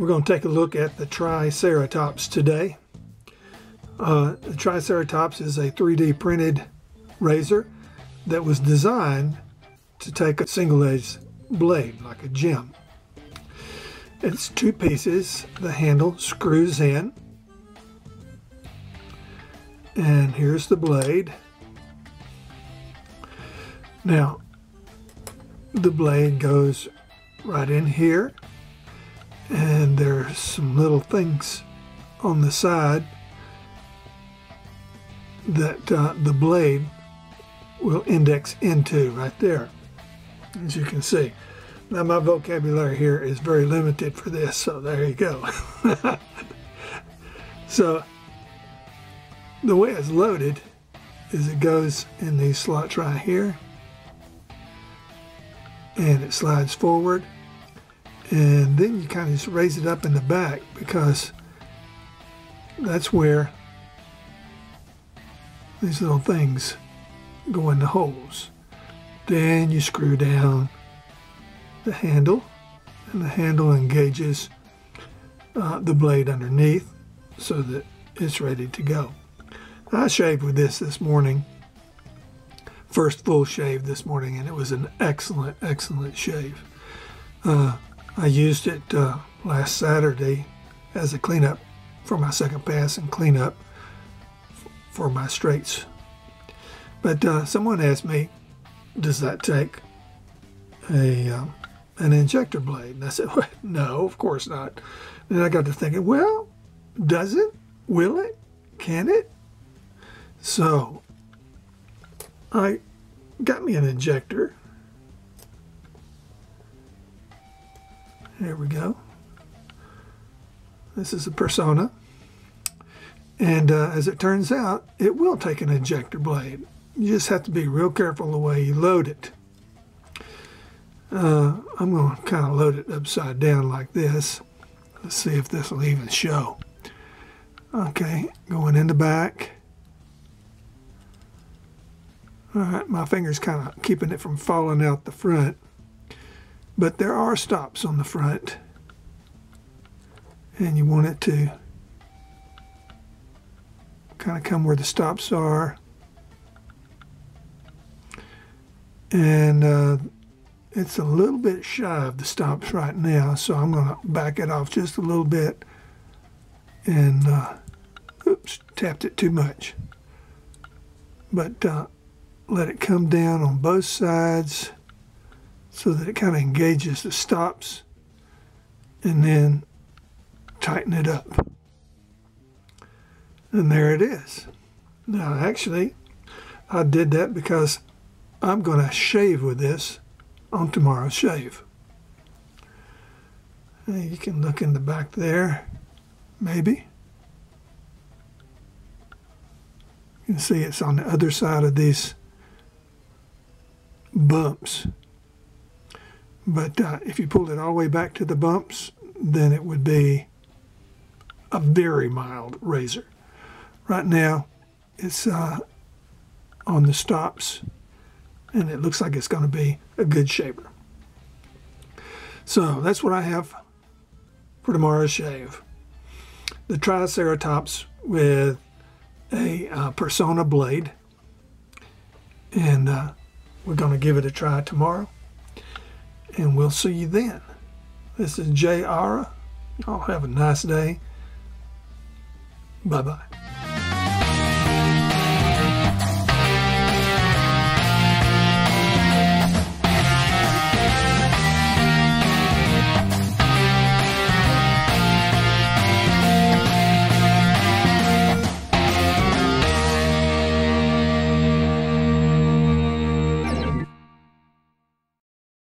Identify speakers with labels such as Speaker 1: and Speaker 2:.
Speaker 1: We're going to take a look at the Triceratops today. Uh, the Triceratops is a 3D printed razor that was designed to take a single-edged blade, like a gem. It's two pieces. The handle screws in. And here's the blade. Now, the blade goes right in here and there's some little things on the side that uh, the blade will index into right there as you can see. Now my vocabulary here is very limited for this so there you go. So the way it's loaded is it goes in these slots right here and it slides forward and then you kind of just raise it up in the back because that's where these little things go in the holes. Then you screw down the handle and the handle engages uh, the blade underneath so that it's ready to go. I shaved with this this morning. First full shave this morning and it was an excellent, excellent shave. Uh, I used it uh, last Saturday as a cleanup for my second pass and cleanup for my straights. But uh, someone asked me, does that take a um, an injector blade? And I said, well, no, of course not. And I got to thinking, well, does it? Will it? Can it? So I got me an injector. There we go. This is a Persona. And uh, as it turns out, it will take an injector blade. You just have to be real careful the way you load it. Uh, I'm going to kind of load it upside down like this. Let's see if this will even show. Okay, going in the back. All right, my finger's kind of keeping it from falling out the front. But there are stops on the front. And you want it to kind of come where the stops are. And uh, it's a little bit shy of the stops right now, so I'm going to back it off just a little bit. And, uh, oops, tapped it too much. But uh, let it come down on both sides so that it kind of engages the stops and then tighten it up. And there it is. Now actually I did that because I'm going to shave with this on tomorrow's shave. You can look in the back there, maybe. You can see it's on the other side of these bumps. But uh, if you pulled it all the way back to the bumps, then it would be a very mild razor. Right now, it's uh, on the stops, and it looks like it's going to be a good shaver. So that's what I have for tomorrow's shave. The Triceratops with a uh, Persona blade. And uh, we're going to give it a try tomorrow. And we'll see you then. This is JR. Y'all have a nice day. Bye-bye.